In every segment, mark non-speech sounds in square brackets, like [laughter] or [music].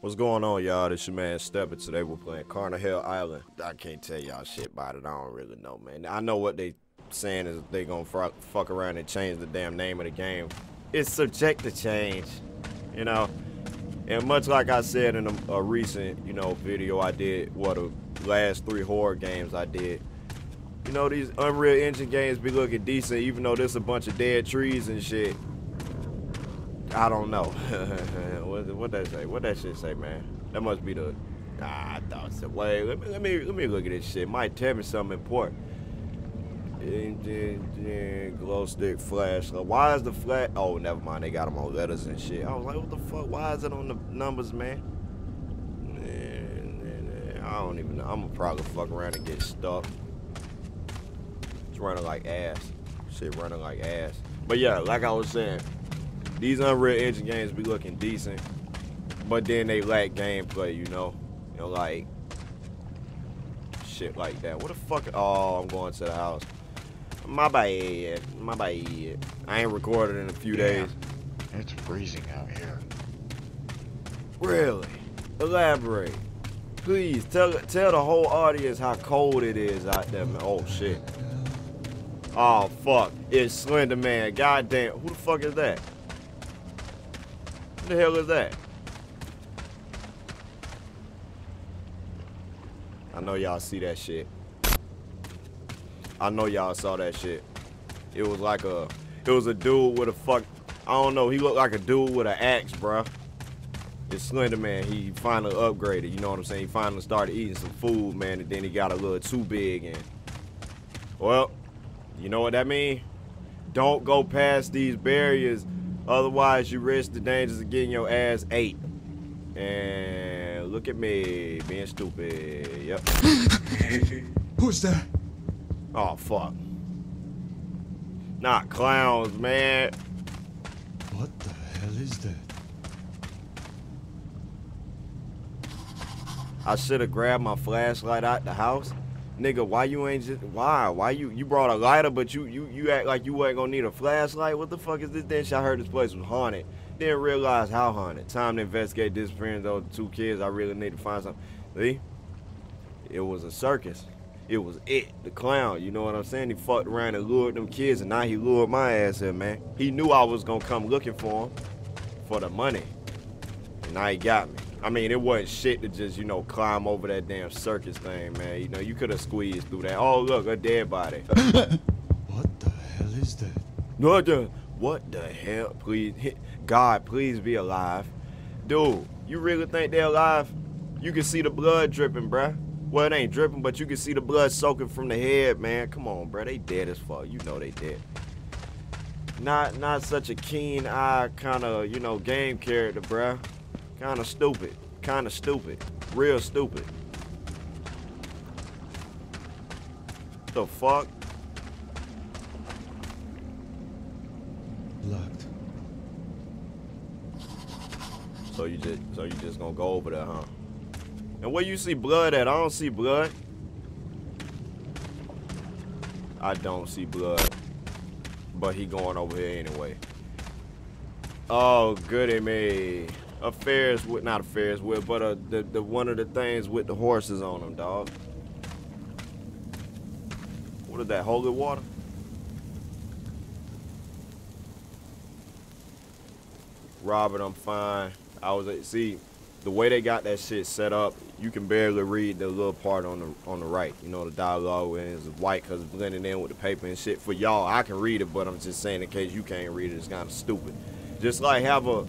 What's going on, y'all? This your man Steppin. Today we're playing Carnihell Island. I can't tell y'all shit about it. I don't really know, man. I know what they saying is they gonna fuck around and change the damn name of the game. It's subject to change, you know. And much like I said in a, a recent, you know, video I did, what the last three horror games I did. You know, these Unreal Engine games be looking decent, even though there's a bunch of dead trees and shit. I don't know. [laughs] what what that say? What that shit say, man? That must be the. Ah, I thought so. Wait, let me let me let me look at this shit. Might tell me something important. Glow stick flash. Why is the flat? Oh, never mind. They got them on letters and shit. I was like, what the fuck? Why is it on the numbers, man? I don't even know. I'm gonna probably fuck around and get stuck. It's running like ass. Shit running like ass. But yeah, like I was saying, these Unreal Engine games be looking decent, but then they lack gameplay, you know? You know, like, shit like that. What the fuck? Oh, I'm going to the house. My bad. My bad. I ain't recorded in a few yeah, days. It's freezing out here. Really? Elaborate. Please tell tell the whole audience how cold it is out there, man. Oh shit. Oh fuck. It's Slender Man. Goddamn. Who the fuck is that? What the hell is that? I know y'all see that shit. I know y'all saw that shit. It was like a, it was a dude with a fuck, I don't know, he looked like a dude with an axe, bruh. It's Slender Man, he finally upgraded, you know what I'm saying? He finally started eating some food, man, and then he got a little too big, and, well, you know what that mean? Don't go past these barriers Otherwise, you risk the dangers of getting your ass ate. And look at me, being stupid. Yep. [laughs] Who's that? Oh, fuck. Not clowns, man. What the hell is that? I should have grabbed my flashlight out the house nigga, why you ain't just why? Why you you brought a lighter, but you you you act like you wasn't gonna need a flashlight? What the fuck is this? Then I heard this place was haunted. Didn't realize how haunted. Time to investigate disappearance of two kids. I really need to find something. See? It was a circus. It was it, the clown. You know what I'm saying? He fucked around and lured them kids, and now he lured my ass in, man. He knew I was gonna come looking for him for the money. And now he got me. I mean, it wasn't shit to just, you know, climb over that damn circus thing, man. You know, you could have squeezed through that. Oh, look, a dead body. [laughs] what the hell is that? What the, what the hell? Please, God, please be alive. Dude, you really think they're alive? You can see the blood dripping, bruh. Well, it ain't dripping, but you can see the blood soaking from the head, man. Come on, bruh. They dead as fuck. You know they dead. Not, not such a keen eye kind of, you know, game character, bruh. Kind of stupid. Kind of stupid. Real stupid. The fuck? Locked. So you just so you just gonna go over there, huh? And where you see blood at? I don't see blood. I don't see blood. But he going over here anyway. Oh, goody me affairs with not affairs with, but uh, the the one of the things with the horses on them, dog. What is that? Holy water? Robert, I'm fine. I was at see the way they got that shit set up. You can barely read the little part on the on the right. You know the dialogue is white because it's blending in with the paper and shit. For y'all, I can read it, but I'm just saying in case you can't read it, it's kind of stupid. Just like have a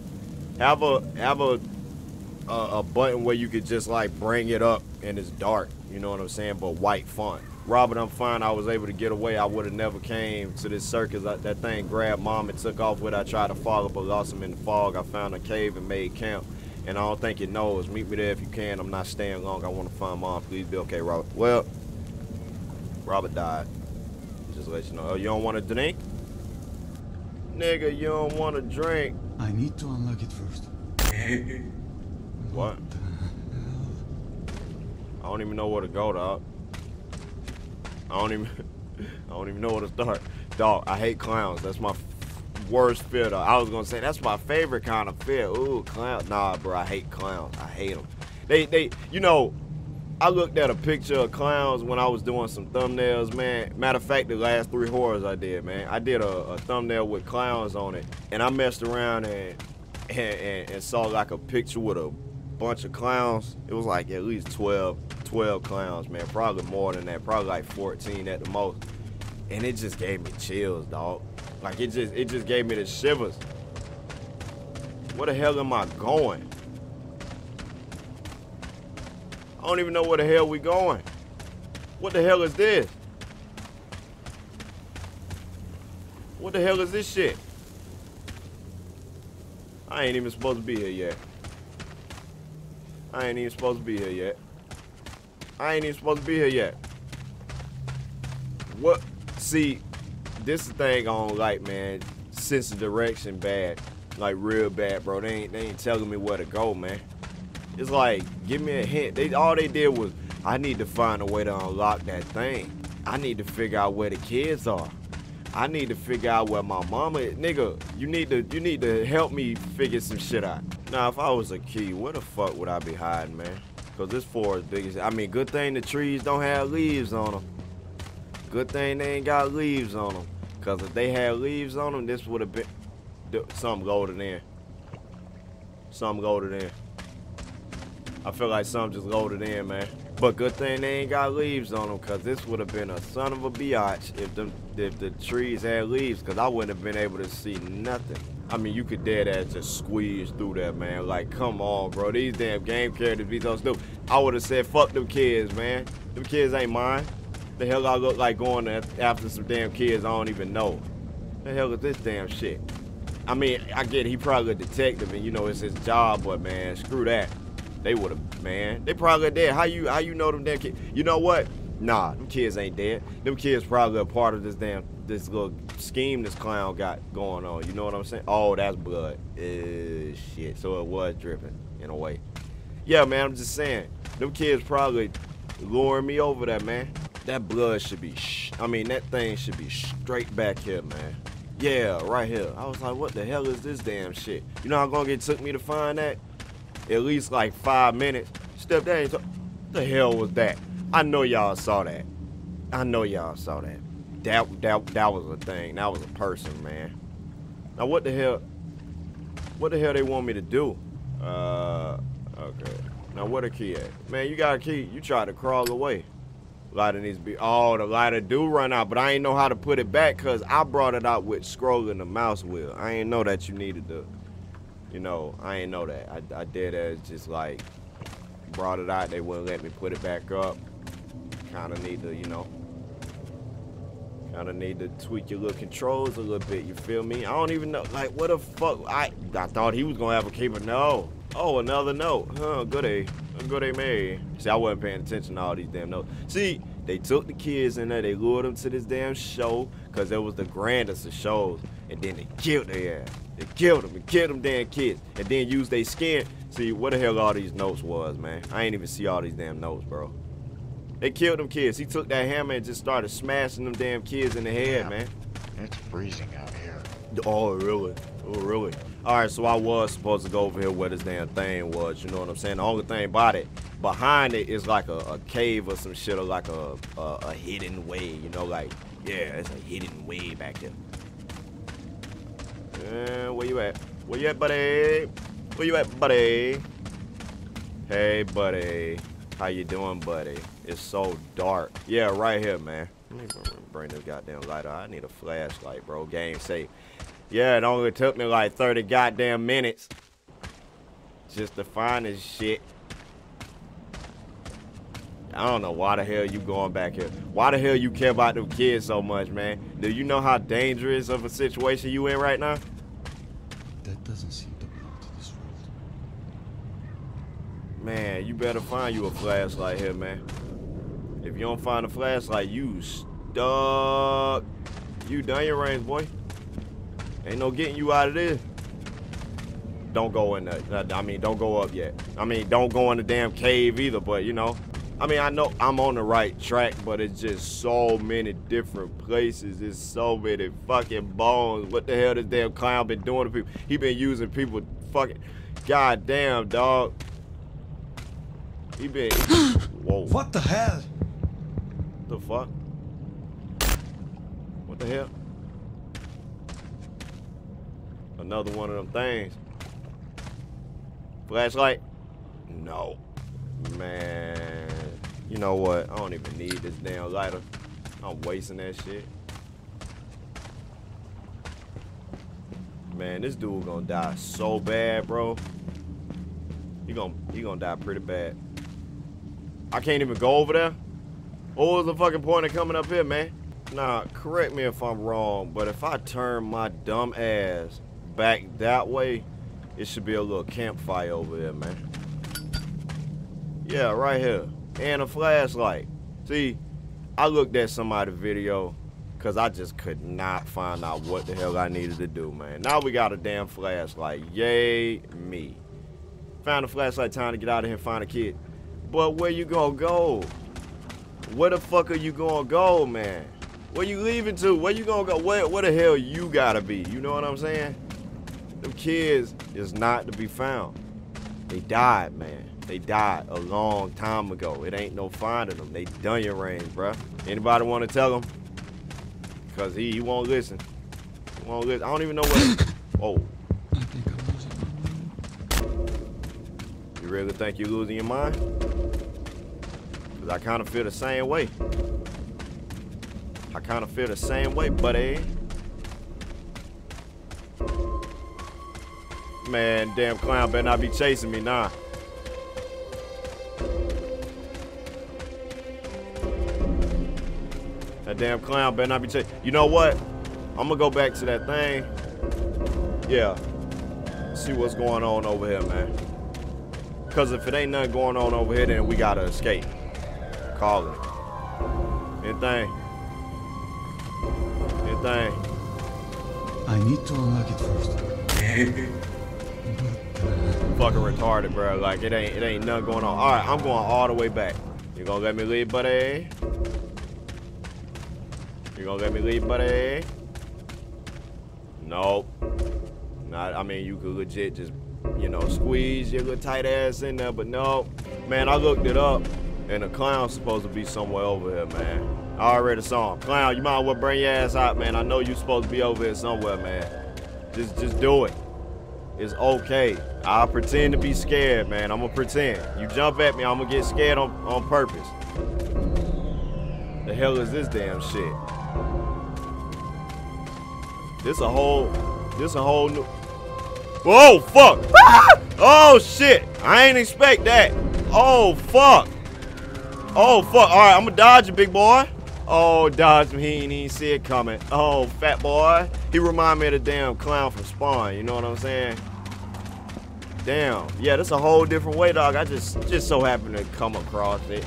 have a have a, a a button where you could just like bring it up and it's dark. You know what I'm saying? But white font. Robert, I'm fine. I was able to get away. I would have never came to this circus. I, that thing grabbed mom and took off with. I tried to follow, but lost him in the fog. I found a cave and made camp. And I don't think it knows. Meet me there if you can. I'm not staying long. I want to find mom. Please be okay, Robert. Well, Robert died. Just let you know. Oh, you don't want to drink? Nigga, you don't want to drink. I need to unlock it first. [laughs] what? I don't even know where to go, dog. I don't even [laughs] I don't even know where to start. Dog, I hate clowns. That's my worst fear though. I was gonna say that's my favorite kind of fear. Ooh, clown. Nah, bro, I hate clowns. I hate them. They, they, you know, I looked at a picture of clowns when I was doing some thumbnails, man. Matter of fact, the last three horrors I did, man. I did a, a thumbnail with clowns on it, and I messed around and, and, and, and saw like a picture with a bunch of clowns. It was like at least 12, 12 clowns, man. Probably more than that. Probably like 14 at the most. And it just gave me chills, dog. Like it just it just gave me the shivers. Where the hell am I going? I don't even know where the hell we going. What the hell is this? What the hell is this shit? I ain't even supposed to be here yet. I ain't even supposed to be here yet. I ain't even supposed to be here yet. What? See, this is thing on like, man. Sense of direction bad, like real bad, bro. They ain't they ain't telling me where to go, man. It's like, give me a hint. They all they did was, I need to find a way to unlock that thing. I need to figure out where the kids are. I need to figure out where my mama is. Nigga, you need to you need to help me figure some shit out. Now, if I was a key, where the fuck would I be hiding, man? Cause this forest big as I mean, good thing the trees don't have leaves on them. Good thing they ain't got leaves on them. Cause if they had leaves on them, this would have been something loaded in. Something loaded in. I feel like some just loaded in, man. But good thing they ain't got leaves on them, cause this would have been a son of a biatch if the if the trees had leaves, cause I wouldn't have been able to see nothing. I mean, you could dead ass just squeeze through that, man. Like, come on, bro. These damn game characters be so stupid. I would have said, fuck them kids, man. Them kids ain't mine. The hell I look like going after some damn kids I don't even know. The hell is this damn shit? I mean, I get it, he probably a detective and you know it's his job, but man, screw that. They would have, man. They probably dead. How you how you know them damn kids? You know what? Nah, them kids ain't dead. Them kids probably a part of this damn this little scheme this clown got going on. You know what I'm saying? Oh, that's blood. Uh, shit. So it was dripping in a way. Yeah, man. I'm just saying. Them kids probably luring me over there, man. That blood should be. I mean, that thing should be straight back here, man. Yeah, right here. I was like, what the hell is this damn shit? You know how long it took me to find that? At least like five minutes. Step down. What the hell was that? I know y'all saw that. I know y'all saw that. That that that was a thing. That was a person, man. Now what the hell? What the hell they want me to do? Uh, okay. Now what a key at? Man, you got a key. You tried to crawl away. Lighter needs to be. Oh, the lighter do run out, but I ain't know how to put it back because I brought it out with scrolling the mouse wheel. I ain't know that you needed to you know, I ain't know that. I, I did as just like brought it out. They wouldn't let me put it back up. Kind of need to, you know, kind of need to tweak your little controls a little bit. You feel me? I don't even know. Like, what the fuck? I I thought he was gonna have a keeper. No. Oh, another note. Huh? Good a, good a me. See, I wasn't paying attention to all these damn notes. See, they took the kids in there. They lured them to this damn show because it was the grandest of shows, and then they killed their ass. They killed them and killed them damn kids and then used their skin. See, what the hell all these notes was, man. I ain't even see all these damn notes, bro. They killed them kids. He took that hammer and just started smashing them damn kids in the head, yeah. man. It's freezing out here. Oh, really? Oh, really? All right, so I was supposed to go over here where this damn thing was. You know what I'm saying? The only thing about it, behind it is like a, a cave or some shit or like a, a, a hidden way. You know, like, yeah, it's a hidden way back there. Uh, where you at? Where you at, buddy? Where you at, buddy? Hey, buddy. How you doing, buddy? It's so dark. Yeah, right here, man. Let me bring this goddamn light on. I need a flashlight, bro. Game safe. Yeah, it only took me like 30 goddamn minutes just to find this shit. I don't know why the hell you going back here. Why the hell you care about them kids so much, man? Do you know how dangerous of a situation you in right now? Doesn't seem to belong to this world. Man, you better find you a flashlight here, man. If you don't find a flashlight, you stuck. You done your range, boy. Ain't no getting you out of this. Don't go in there. I mean, don't go up yet. I mean, don't go in the damn cave either, but you know, I mean, I know I'm on the right track, but it's just so many different places. It's so many fucking bones. What the hell this damn clown been doing to people? He been using people fucking. God damn, dog. He been. [gasps] Whoa. What the hell? The fuck? What the hell? Another one of them things. Flashlight? No. Man. You know what? I don't even need this damn lighter. I'm wasting that shit. Man, this dude gonna die so bad, bro. He gonna he gonna die pretty bad. I can't even go over there. What was the fucking point of coming up here, man? Nah, correct me if I'm wrong, but if I turn my dumb ass back that way, it should be a little campfire over there, man. Yeah, right here. And a flashlight. See, I looked at somebody's video because I just could not find out what the hell I needed to do, man. Now we got a damn flashlight. Yay, me. Found a flashlight, time to get out of here and find a kid. But where you gonna go? Where the fuck are you gonna go, man? Where you leaving to? Where you gonna go? Where, where the hell you gotta be? You know what I'm saying? Them kids is not to be found. They died, man. They died a long time ago. It ain't no finding them. They done your range, bruh. Anybody want to tell him? Cause he, he won't listen. He won't listen. I don't even know what. [coughs] oh, I think I'm losing my mind. you really think you're losing your mind? Cause I kind of feel the same way. I kind of feel the same way, buddy. Man, damn clown better not be chasing me, nah. Damn clown better not be chasing. You know what? I'm gonna go back to that thing. Yeah. See what's going on over here, man. Cause if it ain't nothing going on over here, then we gotta escape. Call it. Anything. Anything. I need to unlock it first. [laughs] Fucking retarded, bro. Like it ain't it ain't nothing going on. Alright, I'm going all the way back. You gonna let me leave, buddy? You gonna let me leave, buddy? Nope. Not I mean you could legit just, you know, squeeze your little tight ass in there, but no. Man, I looked it up and the clown's supposed to be somewhere over here, man. I already saw him. Clown, you might as well bring your ass out, man. I know you're supposed to be over here somewhere, man. Just just do it. It's okay. I'll pretend to be scared, man. I'm gonna pretend. You jump at me, I'm gonna get scared on, on purpose. The hell is this damn shit? This a whole, this a whole new. Whoa, fuck! Ah! [laughs] Oh shit! I ain't expect that. Oh fuck! Oh fuck! All right, I'm gonna dodge you, big boy. Oh, dodge him. He ain't even see it coming. Oh, fat boy. He remind me of the damn clown from Spawn. You know what I'm saying? Damn. Yeah, that's a whole different way, dog. I just just so happened to come across it.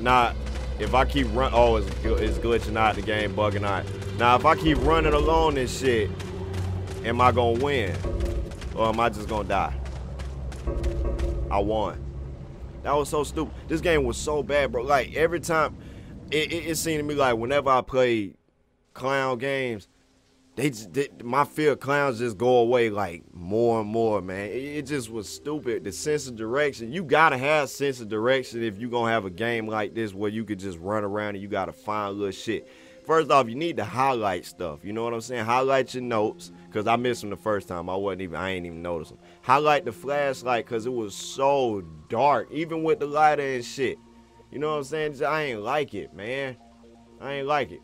Nah, if I keep run, oh, it's, it's glitching out, the game bugging out. Now, if I keep running along this shit, am I gonna win? Or am I just gonna die? I won. That was so stupid. This game was so bad, bro. Like every time, it, it, it seemed to me like whenever I played clown games, they, just, they my fear of clowns just go away like more and more, man. It, it just was stupid. The sense of direction. You gotta have sense of direction if you gonna have a game like this where you could just run around and you gotta find little shit. First off, you need to highlight stuff. You know what I'm saying? Highlight your notes. Cause I missed them the first time. I wasn't even I ain't even notice them. Highlight the flashlight cause it was so dark. Even with the lighter and shit. You know what I'm saying? I ain't like it, man. I ain't like it.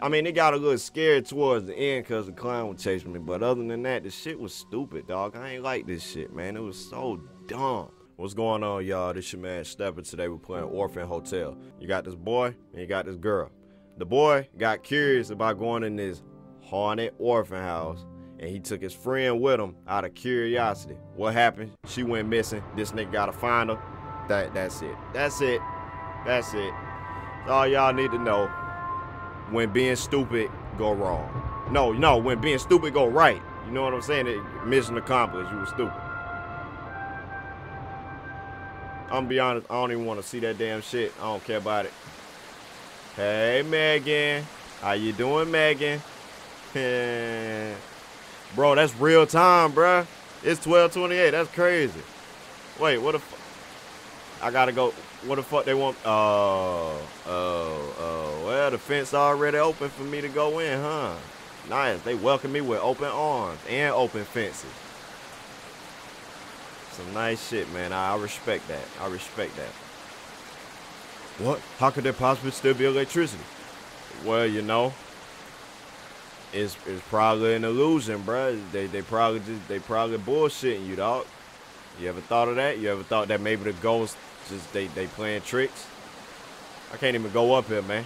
I mean, it got a little scared towards the end because the clown was chasing me. But other than that, the shit was stupid, dog. I ain't like this shit, man. It was so dumb. What's going on, y'all? This your man Stepper. Today we're playing Orphan Hotel. You got this boy and you got this girl. The boy got curious about going in this haunted orphan house and he took his friend with him out of curiosity. What happened? She went missing. This nigga gotta find her. That that's it. That's it. That's it. That's all y'all need to know. When being stupid go wrong. No, no, when being stupid go right. You know what I'm saying? It, mission accomplished. You were stupid. I'm gonna be honest, I don't even want to see that damn shit. I don't care about it. Hey, Megan. How you doing, Megan? [laughs] bro, that's real time, bruh. It's 1228. That's crazy. Wait, what the I gotta go. What the fuck they want? Oh, oh, oh. Well, the fence already open for me to go in, huh? Nice. They welcome me with open arms and open fences. Some nice shit, man. I, I respect that. I respect that. What? How could there possibly still be electricity? Well, you know, it's it's probably an illusion, bro. They they probably just they probably bullshitting you, dog. You ever thought of that? You ever thought that maybe the ghosts just they they playing tricks? I can't even go up here, man.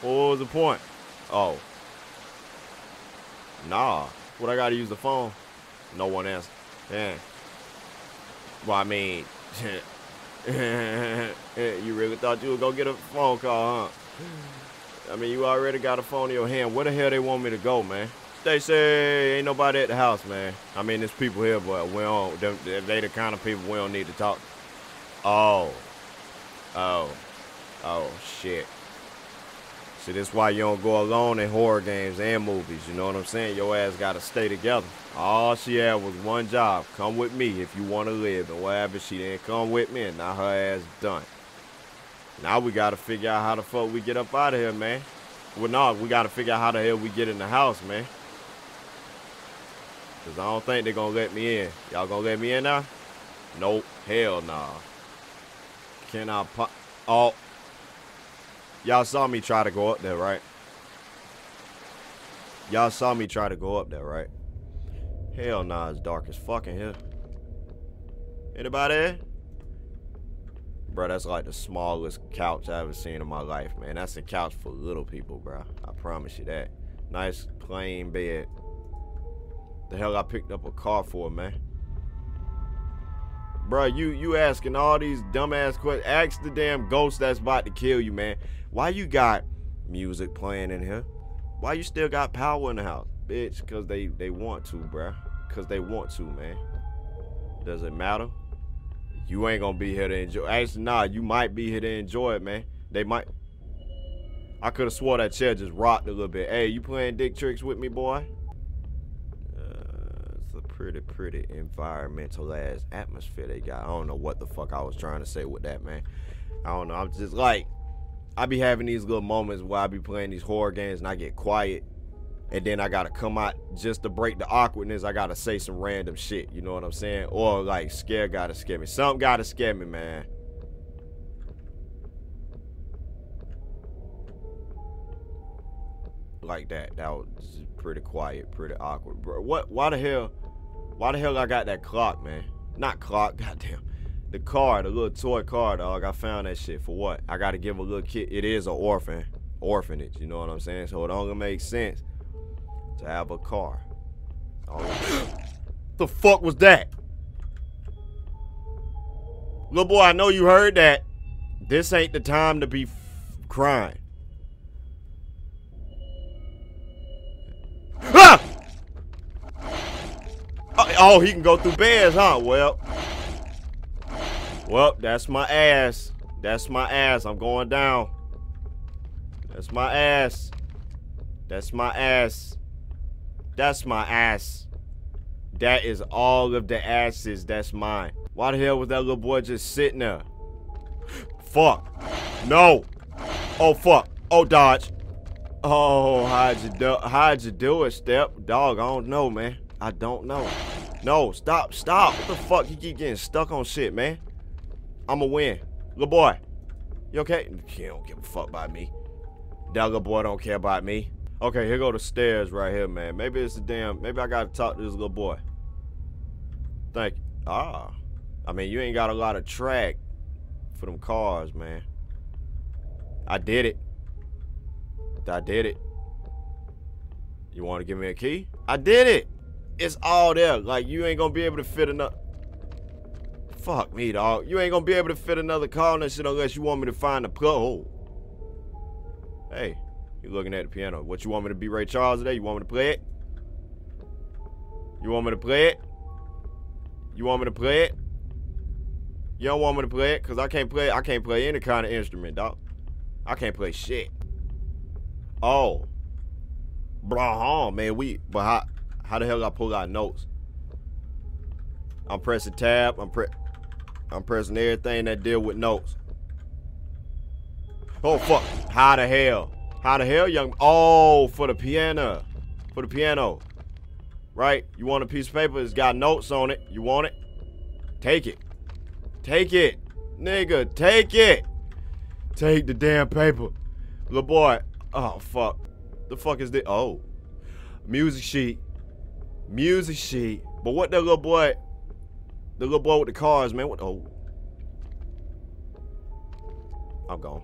What was the point? Oh. Nah. What I gotta use the phone? No one answered. Yeah. Well, I mean, [laughs] you really thought you would go get a phone call, huh? I mean, you already got a phone in your hand. Where the hell they want me to go, man? They say ain't nobody at the house, man. I mean, there's people here, but we don't. They, they the kind of people we don't need to talk. Oh. Oh. Oh, shit. See, that's why you don't go alone in horror games and movies. You know what I'm saying? Your ass got to stay together. All she had was one job. Come with me if you want to live. And whatever she didn't come with me, and now her ass done. Now we got to figure out how the fuck we get up out of here, man. Well, no, we got to figure out how the hell we get in the house, man. Because I don't think they're going to let me in. Y'all going to let me in now? Nope. Hell nah. Can I pop? Oh. Y'all saw me try to go up there, right? Y'all saw me try to go up there, right? Hell nah, it's dark as fucking here. Anybody? Bro, that's like the smallest couch I ever seen in my life, man. That's a couch for little people, bro. I promise you that. Nice, plain bed. The hell I picked up a car for, man. Bro, you you asking all these dumbass questions. Ask the damn ghost that's about to kill you, man. Why you got music playing in here? Why you still got power in the house? Bitch, because they, they want to, bruh. Because they want to, man. Does it matter? You ain't to be here to enjoy Actually, nah, you might be here to enjoy it, man. They might. I could have swore that chair just rocked a little bit. Hey, you playing dick tricks with me, boy? Pretty, pretty environmental ass atmosphere they got. I don't know what the fuck I was trying to say with that, man. I don't know. I'm just like, I be having these little moments where I be playing these horror games and I get quiet. And then I gotta come out just to break the awkwardness. I gotta say some random shit. You know what I'm saying? Or like scare gotta scare me. Something gotta scare me, man. Like that. That was pretty quiet, pretty awkward, bro. What? Why the hell? Why the hell I got that clock, man? Not clock. [laughs] Goddamn the car, the little toy car, dog. I found that shit for what? I gotta give a little kid. It is an orphan, orphanage. You know what I'm saying? So it only makes sense to have a car. Oh, [gasps] the fuck was that? Little boy, I know you heard that. This ain't the time to be crying. [laughs] Ah! Oh, he can go through beds, huh? Well. Well, that's my ass. That's my ass. I'm going down. That's my ass. That's my ass. That's my ass. That is all of the asses. That's mine. Why the hell was that little boy just sitting there? fuck. No. Oh, fuck. Oh, dodge. Oh, how'd you do, how'd you do it, Step? Dog, I don't know, man. I don't know. No, stop, stop. What the fuck? You keep getting stuck on shit, man. I'ma win. Little boy, you okay? He don't give a fuck about me. That little boy don't care about me. Okay, here go the stairs right here, man. Maybe it's a damn, maybe I gotta talk to this little boy. Thank you. Ah. I mean, you ain't got a lot of track for them cars, man. I did it. I did it. You want to give me a key? I did it. It's all there. Like, you ain't gonna be able to fit enough. Fuck me, dog. You ain't gonna be able to fit another car that shit unless you want me to find a plug hole. Hey, you looking at the piano. What, you want me to be Ray Charles today? You want me to play it? You want me to play it? You want me to play it? You don't want me to play it? Cause I can't play I can't play any kind of instrument, dog. I can't play shit. Oh. Bro, man, we but how the hell I pull out notes? I'm pressing tab, I'm pre I'm pressing everything that deal with notes. Oh fuck. How the hell? How the hell, young Oh, for the piano. For the piano. Right? You want a piece of paper? It's got notes on it. You want it? Take it. Take it. Nigga, take it. Take the damn paper. Little boy. Oh, fuck. The fuck is this? Oh. Music sheet. Music sheet. But what that little boy, the little boy with the cars, man, what? Oh. I'm gone.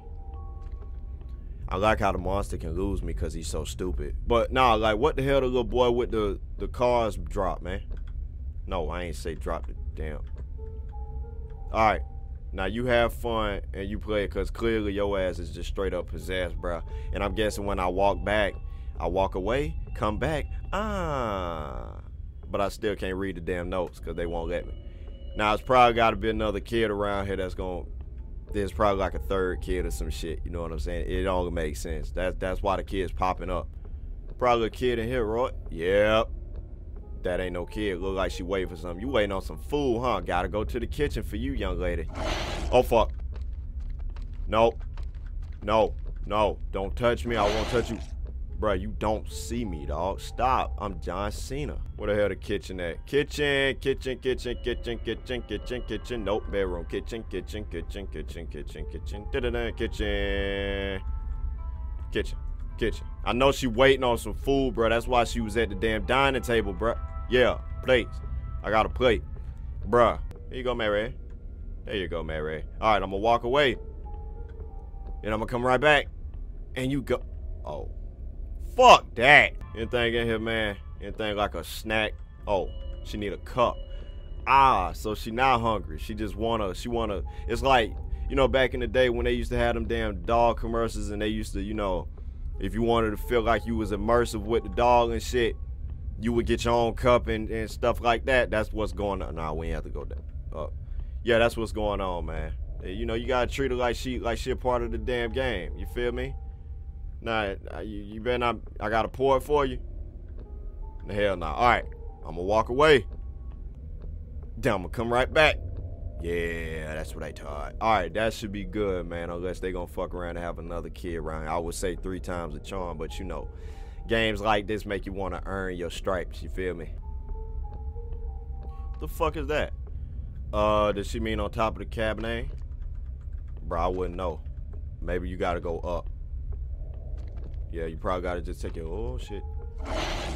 I like how the monster can lose me because he's so stupid. But nah, like what the hell the little boy with the, the cars drop, man? No, I ain't say drop the damn. Alright. Now you have fun and you play it because clearly your ass is just straight up possessed, bro. And I'm guessing when I walk back, I walk away, come back, ah. But I still can't read the damn notes because they won't let me. Now it's probably got to be another kid around here that's going to there's probably like a third kid or some shit. You know what I'm saying? It all makes sense. That's that's why the kid's popping up. Probably a kid in here, right? Yep. That ain't no kid. Look like she waiting for something. You waiting on some food, huh? Gotta go to the kitchen for you, young lady. Oh fuck. Nope. No. No. Don't touch me. I won't touch you. Bruh, you don't see me, dog. Stop. I'm John Cena. Where the hell the kitchen at? Kitchen, kitchen, kitchen, kitchen, kitchen, kitchen, kitchen. Nope, bedroom. Kitchen, kitchen, kitchen, kitchen, kitchen, kitchen. Da-da-da, kitchen. Kitchen, kitchen. I know she waiting on some food, bruh. That's why she was at the damn dining table, bruh. Yeah, plates. I got a plate. Bruh. Here you go, Mary. There you go, Mary. All right, I'm gonna walk away. And I'm gonna come right back. And you go. Oh. Fuck that. Anything in here, man? Anything like a snack? Oh, she need a cup. Ah, so she not hungry. She just wanna, she wanna, it's like, you know, back in the day when they used to have them damn dog commercials and they used to, you know, if you wanted to feel like you was immersive with the dog and shit, you would get your own cup and, and stuff like that. That's what's going on. Nah, we ain't have to go there. Uh, yeah, that's what's going on, man. You know, you gotta treat her like she like she a part of the damn game. You feel me? Nah, you, you better not. I gotta pour it for you. The hell nah. All right, I'm gonna walk away. Then I'm gonna come right back. Yeah, that's what I taught. All right, that should be good, man. Unless they gonna fuck around and have another kid around. I would say three times a charm, but you know, games like this make you want to earn your stripes. You feel me? The fuck is that? Uh, does she mean on top of the cabinet? Bro, I wouldn't know. Maybe you gotta go up. Yeah, you probably gotta just take it. Oh shit.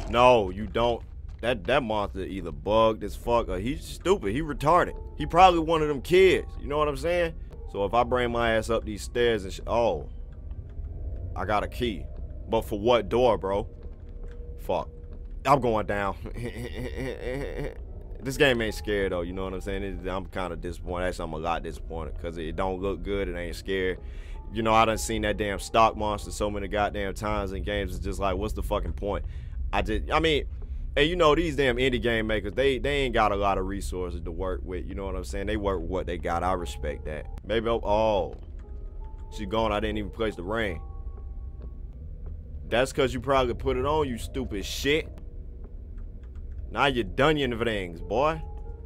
No, you don't. That that monster either bugged as fuck or he's stupid. He retarded. He probably one of them kids. You know what I'm saying? So if I bring my ass up these stairs and oh, I got a key. But for what door, bro? Fuck. I'm going down. [laughs] this game ain't scared though. You know what I'm saying? It, I'm kind of disappointed. Actually, I'm a lot disappointed because it don't look good. It ain't scared you know, I done seen that damn stock monster so many goddamn times in games. It's just like, what's the fucking point? I just, I mean, and you know, these damn indie game makers, they they ain't got a lot of resources to work with. You know what I'm saying? They work with what they got. I respect that. Maybe, oh, oh she gone. I didn't even place the ring. That's because you probably put it on, you stupid shit. Now you done your things, boy.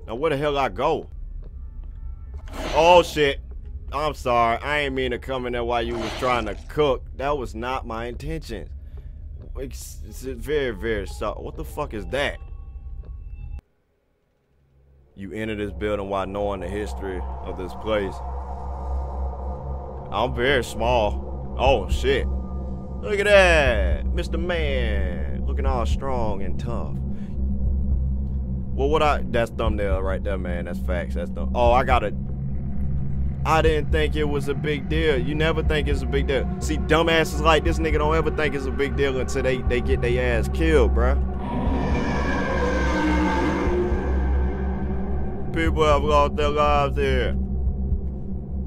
Now where the hell I go? Oh, shit. I'm sorry. I ain't mean to come in there while you was trying to cook. That was not my intention. It's, it's very, very sorry. What the fuck is that? You enter this building while knowing the history of this place. I'm very small. Oh, shit. Look at that. Mr. Man. Looking all strong and tough. Well, what I... That's thumbnail right there, man. That's facts. That's the... Oh, I got to I didn't think it was a big deal. You never think it's a big deal. See, dumbasses like this nigga don't ever think it's a big deal until they, they get their ass killed, bruh. People have lost their lives here.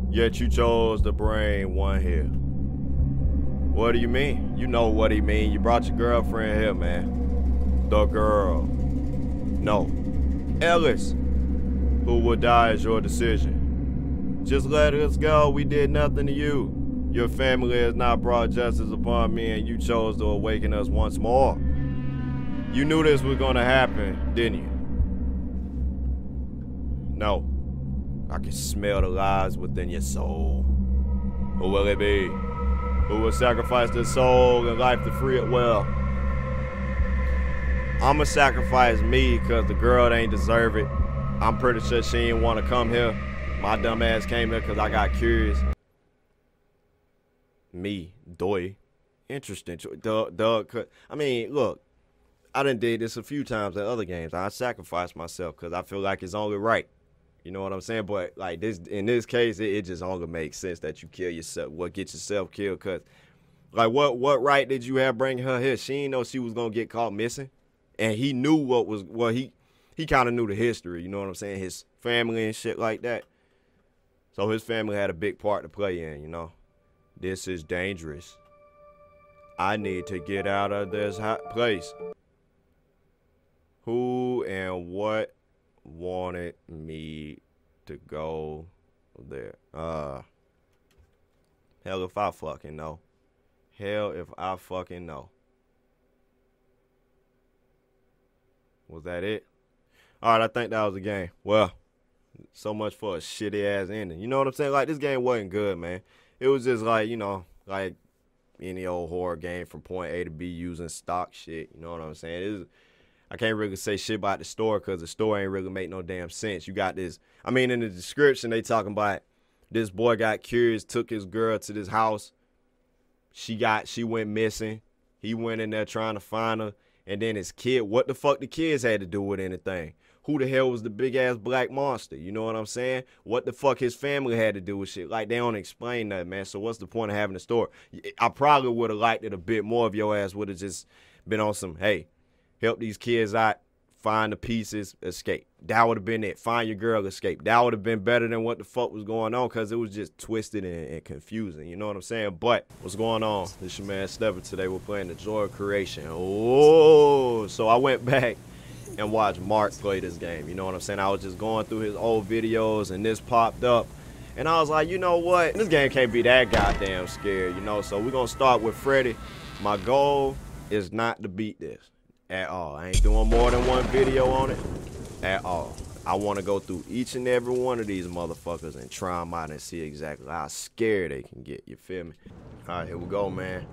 Yet you chose to bring one here. What do you mean? You know what he mean. You brought your girlfriend here, man. The girl. No. Ellis. Who will die is your decision. Just let us go. We did nothing to you. Your family has not brought justice upon me, and you chose to awaken us once more. You knew this was gonna happen, didn't you? No. I can smell the lies within your soul. Who will it be? Who will sacrifice their soul and life to free it well? I'ma sacrifice me because the girl ain't deserve it. I'm pretty sure she ain't want to come here. My dumb ass came here because I got curious. Me, doy. Interesting. Doug, Doug, I mean, look, I done did this a few times at other games. I sacrificed myself because I feel like it's only right. You know what I'm saying? But like this, in this case, it, it just only makes sense that you kill yourself. What get yourself killed? Cause like what what right did you have bringing her here? She didn't know she was gonna get caught missing, and he knew what was well he he kind of knew the history. You know what I'm saying? His family and shit like that. So his family had a big part to play in. You know, this is dangerous. I need to get out of this hot place. Who and what wanted me to go there? Uh, hell if I fucking know. Hell if I fucking know. Was that it? All right, I think that was the game. Well, so much for a shitty ass ending. You know what I'm saying? Like this game wasn't good, man. It was just like you know, like any old horror game from point A to B using stock shit. You know what I'm saying? Was, I can't really say shit about the store because the store ain't really make no damn sense. You got this. I mean, in the description they talking about this boy got curious, took his girl to this house. She got she went missing. He went in there trying to find her, and then his kid. What the fuck the kids had to do with anything? Who the hell was the big ass black monster? You know what I'm saying? What the fuck his family had to do with shit? Like they don't explain that, man. So what's the point of having a story? I probably would have liked it a bit more if your ass would have just been on some, hey, help these kids out, find the pieces, escape. That would have been it. Find your girl, escape. That would have been better than what the fuck was going on because it was just twisted and, and, confusing. You know what I'm saying? But what's going on? This your man Stepper. Today we're playing the Joy of Creation. Oh, so I went back and watch Mark play this game. You know what I'm saying? I was just going through his old videos and this popped up. And I was like, you know what? This game can't be that goddamn scared, you know? So we're going to start with Freddy. My goal is not to beat this at all. I ain't doing more than one video on it at all. I want to go through each and every one of these motherfuckers and try them out and see exactly how scared they can get. You feel me? All right, here we go, man.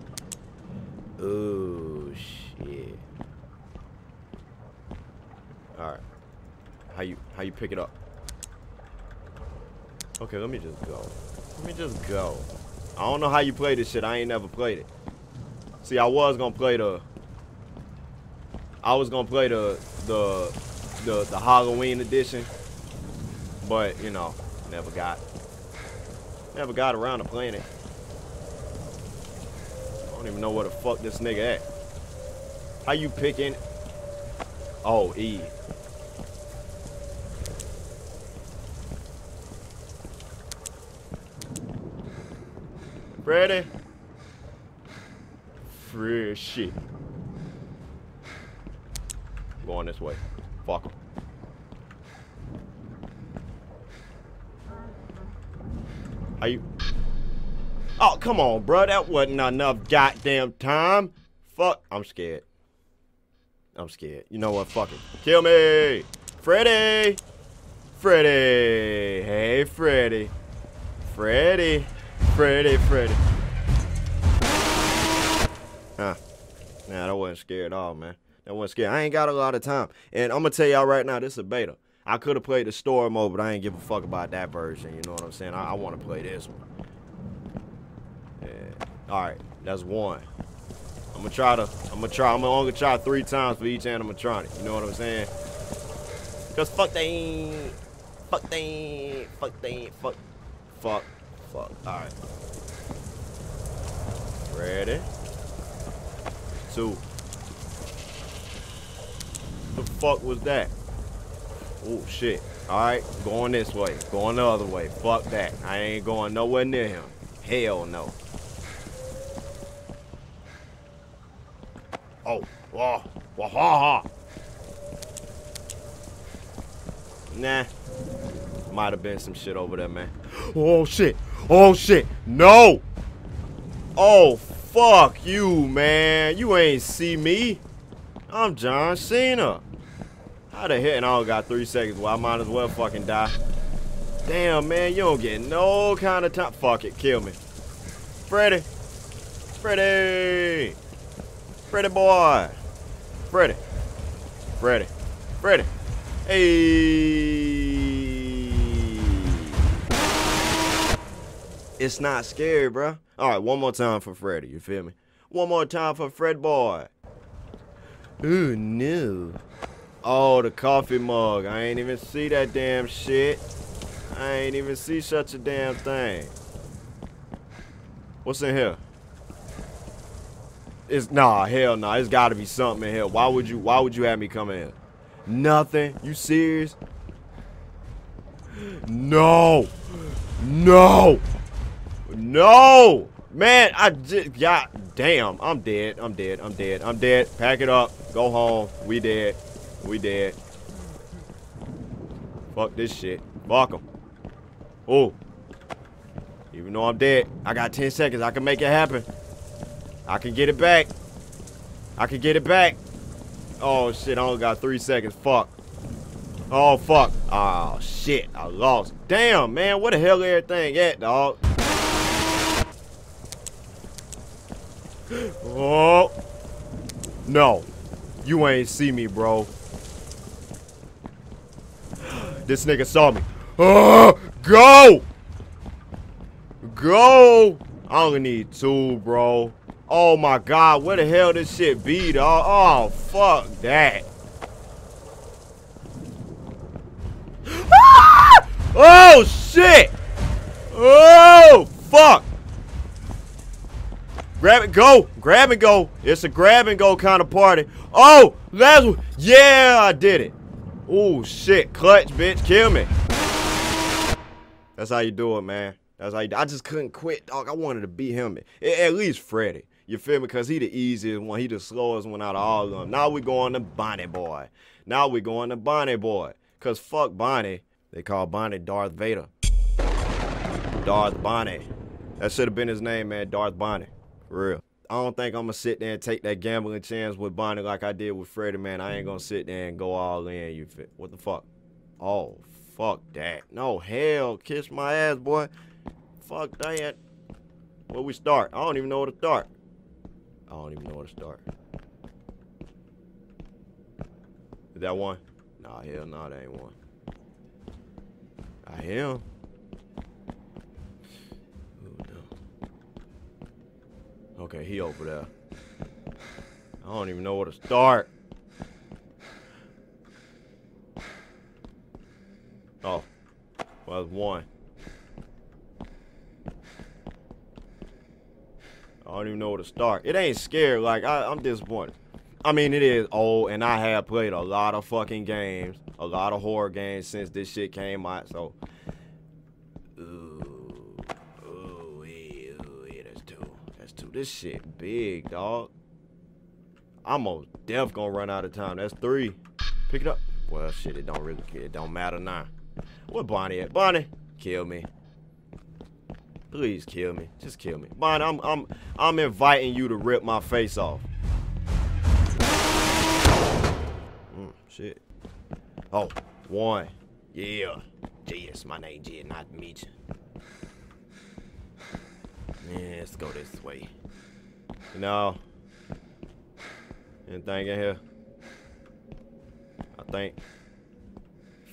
Oh, shit. All right. How you how you pick it up? Okay, let me just go. Let me just go. I don't know how you play this shit. I ain't never played it. See, I was gonna play the I was gonna play the the the the Halloween edition, but you know, never got never got around to playing it. I don't even know where the fuck this nigga at. How you picking? Oh, E. Ready? Free shit. Going this way. Fuck him. Are you? Oh, come on, bro. That wasn't enough goddamn time. Fuck. I'm scared. I'm scared. You know what? Fuck it. Kill me. Freddy. Freddy. Hey, Freddy. Freddy. Freddy, Freddy. Huh. Nah, that wasn't scared at all, man. That wasn't scary. I ain't got a lot of time. And I'm gonna tell y'all right now, this is a beta. I could have played the story mode, but I ain't give a fuck about that version. You know what I'm saying? I, I want to play this one. Yeah. All right, that's one. I'm gonna try to. I'm gonna try. I'm gonna only try three times for each animatronic. You know what I'm saying? Cause fuck they, ain't, fuck they, ain't, fuck they, fuck, fuck, fuck. All right. Ready? Two the fuck was that? Oh, shit. Alright, going this way. Going the other way. Fuck that. I ain't going nowhere near him. Hell no. Oh. Wah. Wah ha ha. Nah. Might have been some shit over there, man. Oh shit. Oh shit. No. Oh fuck you, man. You ain't see me. I'm John Cena. How the hell? And I only got three seconds. Well, I might as well fucking die. Damn, man. You don't get no kind of time. Fuck it. Kill me. Freddy. Freddy. Freddy boy. Freddy. Freddy. Freddy. Hey. It's not scary, bro. All right, one more time for Freddy. You feel me? One more time for Fred boy. Ooh, no. Oh, the coffee mug. I ain't even see that damn shit. I ain't even see such a damn thing. What's in here? It's nah, hell nah. It's gotta be something in here. Why would you why would you have me come in? Nothing. You serious? No. No. No. Man, I just God damn. I'm dead. I'm dead. I'm dead. I'm dead. Pack it up. Go home. We dead. We dead. Fuck this shit. Fuck them. Oh. Even though I'm dead, I got 10 seconds. I can make it happen. I can get it back. I can get it back. Oh, shit. I only got three seconds. Fuck. Oh, fuck. Oh, shit. I lost. Damn, man. What the hell everything at, dog? Oh. No. You ain't see me, bro. This nigga saw me. Oh, go! Go! I only need two, bro. Oh my god, where the hell this shit be, dog? Oh, fuck that. Ah! Oh, shit! Oh, fuck! Grab and go. Grab and go. It's a grab and go kind of party. Oh, that's yeah, I did it. Oh shit, clutch, bitch, kill me. That's how you do it, man. That's how you, I just couldn't quit, dog. I wanted to beat him. At least Freddy. You feel me? Because he the easiest one. He the slowest one out of all of them. Now we going to Bonnie Boy. Now we going to Bonnie Boy. Because fuck Bonnie. They call Bonnie Darth Vader. Darth Bonnie. That should have been his name, man. Darth Bonnie. Real. I don't think I'm gonna sit there and take that gambling chance with Bonnie like I did with Freddy, man. I ain't gonna sit there and go all in. You fit? What the fuck? Oh, fuck that. No, hell, kiss my ass, boy. Fuck that. Where we start? I don't even know where to start. I don't even know where to start. Is that one? Nah, hell no, nah, that ain't one. I am. Okay, he over there. I don't even know where to start. Oh. Well, it's one. I don't even know where to start. It ain't scary. Like, I, I'm disappointed. I mean, it is old, and I have played a lot of fucking games, a lot of horror games since this shit came out, so This shit big, dog. I'm most def gonna run out of time. That's three. Pick it up. Well, shit, it don't really care. It don't matter now. Where Bonnie at? Bonnie, kill me. Please kill me. Just kill me. Bonnie, I'm I'm I'm inviting you to rip my face off. Mm, shit. Oh, one. Yeah. Yes, my name J, not Meech. Yeah, let's go this way. No. Anything in here? I think.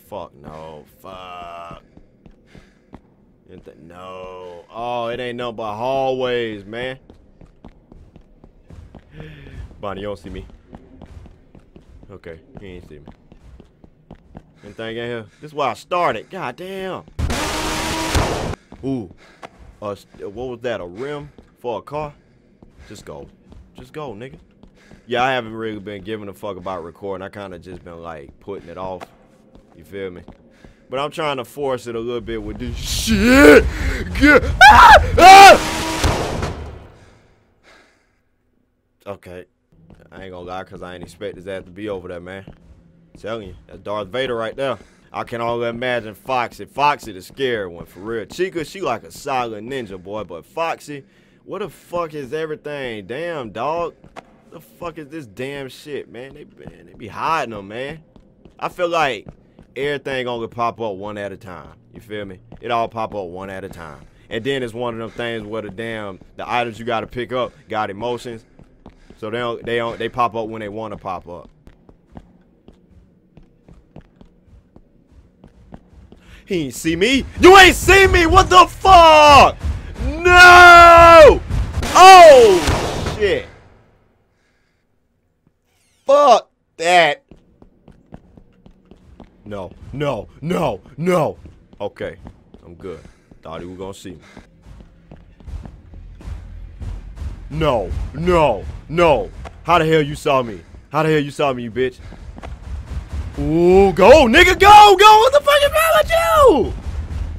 Fuck no. Fuck. Anything? No. Oh, it ain't nothing but hallways, man. Bonnie, you don't see me. Okay, he ain't see me. Anything in here? This is why I started. God damn. Ooh. Uh, what was that? A rim for a car? Just go. Just go, nigga. Yeah, I haven't really been giving a fuck about recording. I kind of just been like putting it off. You feel me? But I'm trying to force it a little bit with this shit. Ah! Ah! Okay. I ain't gonna lie because I ain't expect his ass to be over there, man. I'm telling you, that's Darth Vader right there. I can only imagine Foxy. Foxy the scary one, for real. Chica, she like a silent ninja, boy. But Foxy, what the fuck is everything? Damn, dog. The fuck is this damn shit, man? They, man, they be hiding them, man. I feel like everything only pop up one at a time. You feel me? It all pop up one at a time. And then it's one of them things where the damn the items you gotta pick up got emotions. So they don't they don't they pop up when they wanna pop up. He ain't see me. You ain't see me. What the fuck? No! Oh shit. Fuck that. No, no, no, no. Okay, I'm good. Thought he was gonna see me. No, no, no. How the hell you saw me? How the hell you saw me, you bitch? Ooh, go, nigga, go, go. What the fuck is wrong with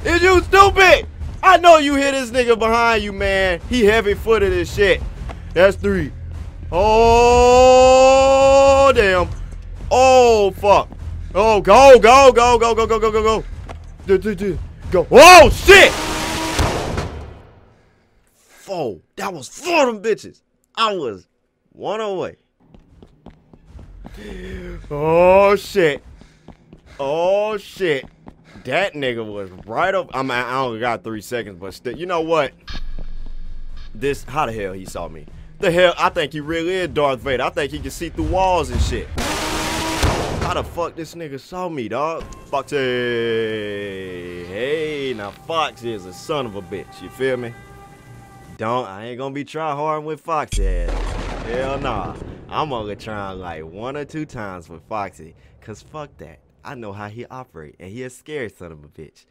you? Is you stupid? I know you hit this nigga behind you, man. He heavy footed as shit. That's three. Oh, damn. Oh, fuck. Oh, go, go, go, go, go, go, go, go, go. Do, do, do. Go. Oh, shit. Four. That was four of them bitches. I was one away. Oh, shit. Oh, shit. That nigga was right up. I mean, I only got three seconds, but still, you know what? This, how the hell he saw me? The hell, I think he really is Darth Vader. I think he can see through walls and shit. How the fuck this nigga saw me, dog? Foxy. Hey, now Foxy is a son of a bitch. You feel me? Don't, I ain't gonna be try hard with Foxy. Hell nah. I'm only trying like one or two times with Foxy. Cause fuck that. I know how he operate. And he a scary son of a bitch.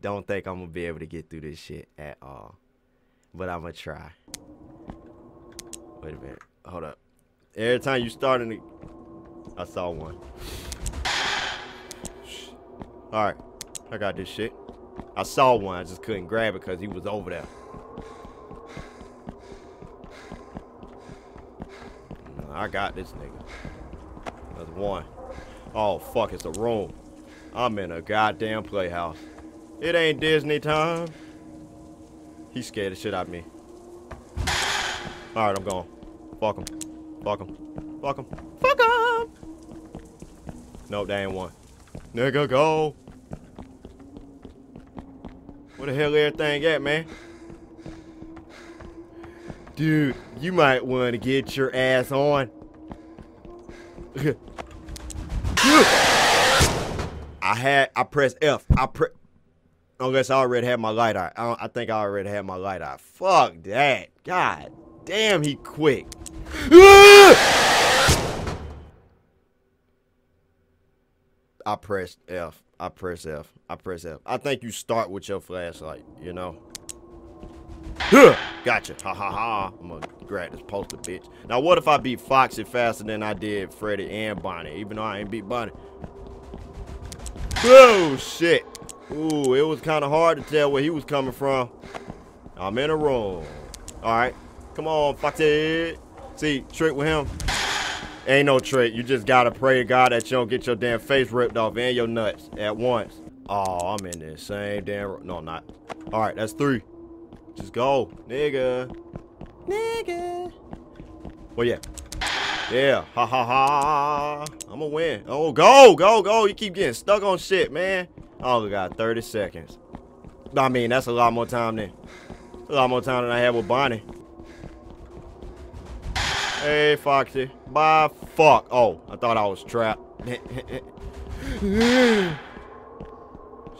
Don't think I'm gonna be able to get through this shit at all. But I'm gonna try. Wait a minute. Hold up. Every time you start in the... I saw one. Alright. I got this shit. I saw one. I just couldn't grab it because he was over there. I got this nigga. That's one. Oh, fuck. It's a room. I'm in a goddamn playhouse. It ain't Disney time. He scared the shit out of me. Alright, I'm gone. Fuck him. Fuck him. Fuck him. Fuck him! Nope, that ain't one. Nigga, go! Where the hell everything at, man? Dude, you might want to get your ass on. I had, I pressed F. I pre. Unless I already had my light eye. I, I think I already had my light eye. Fuck that. God damn, he quick. I pressed F. I press F. I press F. I think you start with your flashlight, you know? Gotcha. Ha ha ha. I'm gonna grab this poster, bitch. Now, what if I beat Foxy faster than I did Freddy and Bonnie, even though I ain't beat Bonnie? Oh, shit. Ooh, it was kind of hard to tell where he was coming from. I'm in a room. All right. Come on, Foxy. See, trick with him. Ain't no trick. You just gotta pray to God that you don't get your damn face ripped off and your nuts at once. Oh, I'm in the same damn... room. No, I'm not. All right, that's three. Just go, nigga. Nigga. Well, yeah. Yeah. Ha ha ha. I'm gonna win. Oh, go, go, go. You keep getting stuck on shit, man. Oh, only got 30 seconds. I mean, that's a lot more time than a lot more time than I had with Bonnie. Hey, Foxy. Bye. Fuck. Oh, I thought I was trapped. [laughs]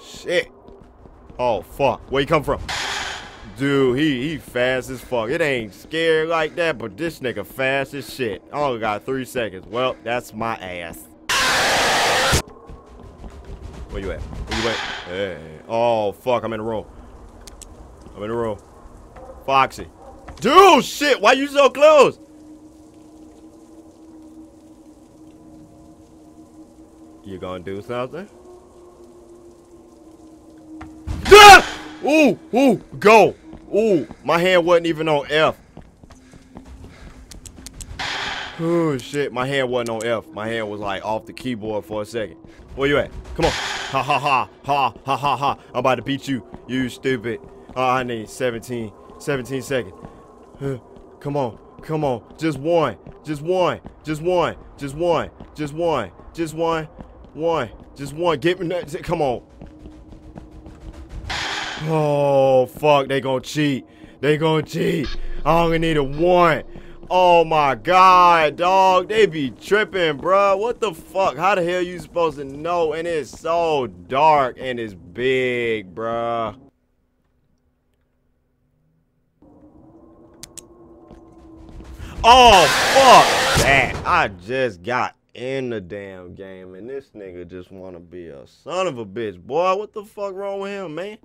Shit. Oh, fuck. Where you come from? Dude, he, he fast as fuck. It ain't scared like that, but this nigga fast as shit. I only got three seconds. Well, that's my ass. Where you at? Where you at? Hey. Oh, fuck. I'm in the room. I'm in the room. Foxy. Dude, shit. Why you so close? You gonna do something? Ah! Ooh, ooh, go. Ooh, my hand wasn't even on F. Oh shit, my hand wasn't on F. My hand was like off the keyboard for a second. Where you at? Come on. Ha ha ha ha ha ha ha. I'm about to beat you. You stupid. Oh, I need 17, 17 seconds. Huh. Come on, come on. Just one, just one, just one, just one, just one, just one, one, just one. Get me. that- Come on. Oh fuck, they gonna cheat. They gonna cheat. I only need a one. Oh my god, dog. They be tripping, bruh. What the fuck? How the hell you supposed to know? And it's so dark and it's big, bruh. Oh fuck that. I just got in the damn game and this nigga just wanna be a son of a bitch. Boy, what the fuck wrong with him, man?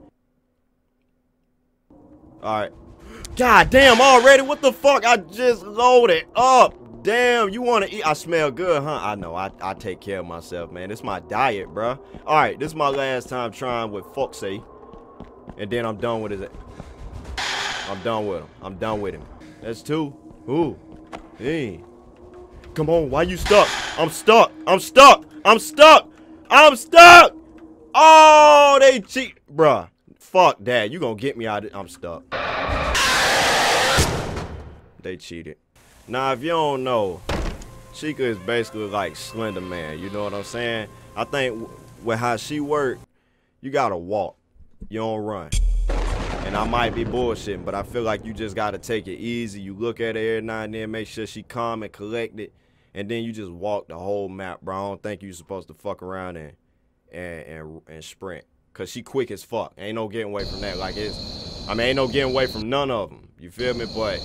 Alright. God damn already. What the fuck? I just loaded up. Damn, you want to eat? I smell good, huh? I know. I, I take care of myself, man. It's my diet, bruh. All right, this is my last time trying with Foxy. And then I'm done with it. I'm done with him. I'm done with him. That's two. Ooh. Hey. Come on. Why you stuck? I'm stuck. I'm stuck. I'm stuck. I'm stuck. Oh, they cheat. Bruh. Fuck that. You gonna get me out of... I'm stuck. They cheated. Now, if you don't know, Chica is basically like Slender Man. You know what I'm saying? I think with how she work, you gotta walk. You don't run. And I might be bullshitting, but I feel like you just gotta take it easy. You look at her every now and then, make sure she calm and collected, and then you just walk the whole map, bro. I don't think you're supposed to fuck around and and and, and sprint. Cause she quick as fuck. Ain't no getting away from that. Like it's, I mean, ain't no getting away from none of them. You feel me, boy?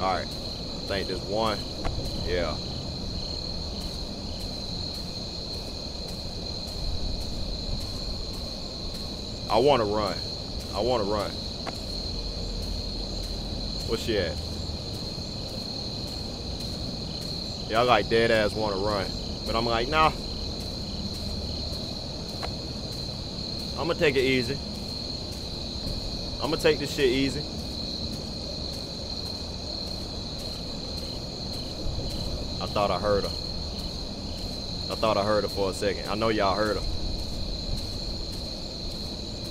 All right. I think there's one. Yeah. I want to run. I want to run. Where's she at? Yeah, I like dead ass want to run. But I'm like, nah. I'm to take it easy. I'm to take this shit easy. I thought I heard her. I thought I heard her for a second. I know y'all heard her.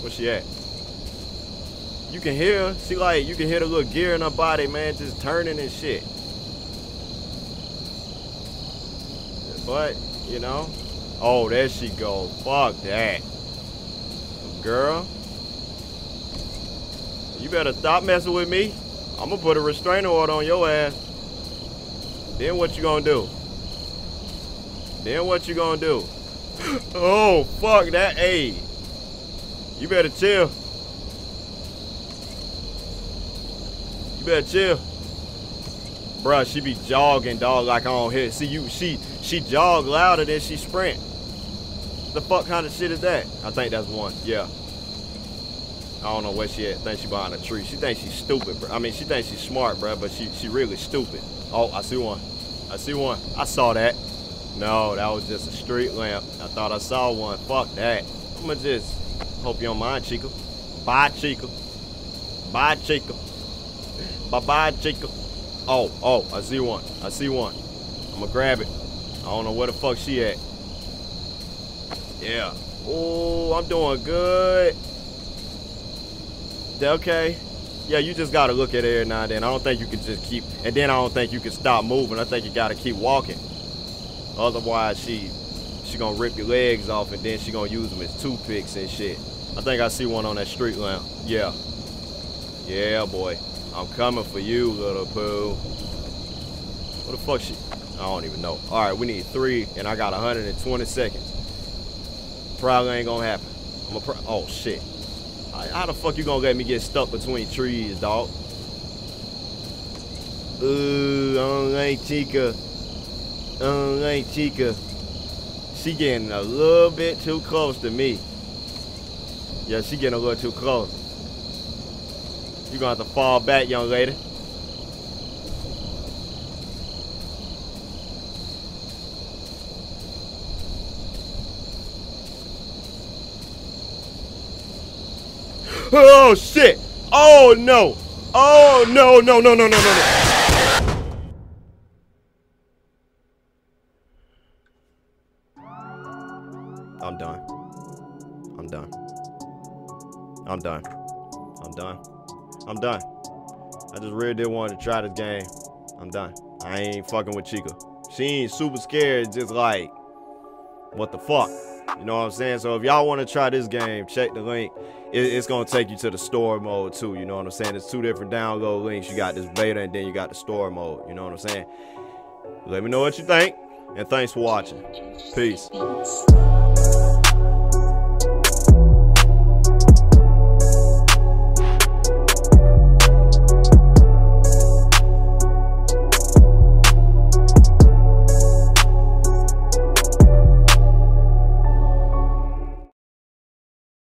Where she at? You can hear her. She like, you can hear the little gear in her body, man, just turning and shit. But, you know. Oh, there she go. Fuck that. Girl. You better stop messing with me. I'm gonna put a restraining order on your ass. Then what you gonna do? Then what you gonna do? [gasps] oh, fuck that. Hey, you better chill. You better chill. Bruh, she be jogging, dog, like I don't hear. See, you, she, she jog louder than she sprint. The fuck kind of shit is that? I think that's one. Yeah. I don't know where she at. think she behind a tree. She thinks she's stupid, bro. I mean, she thinks she's smart, bro, but she, she really stupid. Oh, I see one. I see one. I saw that. No, that was just a street lamp. I thought I saw one. Fuck that. I'ma just hope you don't mind, Chica. Bye, Chica. Bye, Chica. Bye-bye, Chica. Oh, oh, I see one. I see one. I'ma grab it. I don't know where the fuck she at. Yeah. Oh, I'm doing good. Okay. Yeah, you just gotta look at it now and then. I don't think you can just keep, and then I don't think you can stop moving. I think you gotta keep walking. Otherwise, she she gonna rip your legs off, and then she gonna use them as toothpicks and shit. I think I see one on that street lamp. Yeah. Yeah, boy. I'm coming for you, little poo. What the fuck she? I don't even know. All right, we need three, and I got 120 seconds. Probably ain't gonna happen. I'm a pro- oh shit. How- the fuck you gonna let me get stuck between trees, dog? Ooh, I like Chica. I like Chica. She getting a little bit too close to me. Yeah, she getting a little too close. You gonna have to fall back, young lady. Oh shit! Oh no! Oh no no no no no no no! I'm done. I'm done. I'm done. I'm done. I just really did want to try this game. I'm done. I ain't fucking with Chica. She ain't super scared, just like, what the fuck? You know what I'm saying? So if y'all want to try this game, check the link. It, it's gonna take you to the story mode too. You know what I'm saying? It's two different download links. You got this beta and then you got the story mode. You know what I'm saying? Let me know what you think. And thanks for watching. Peace.